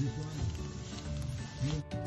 Obrigado.